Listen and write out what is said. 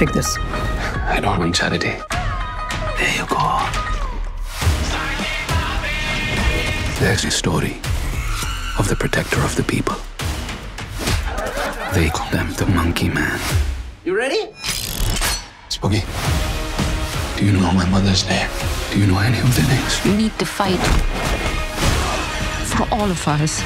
Take this. I don't want charity. There you go. There's the story of the protector of the people. They call them the Monkey Man. You ready? Spooky, do you know my mother's name? Do you know any of the names? We need to fight for all of us.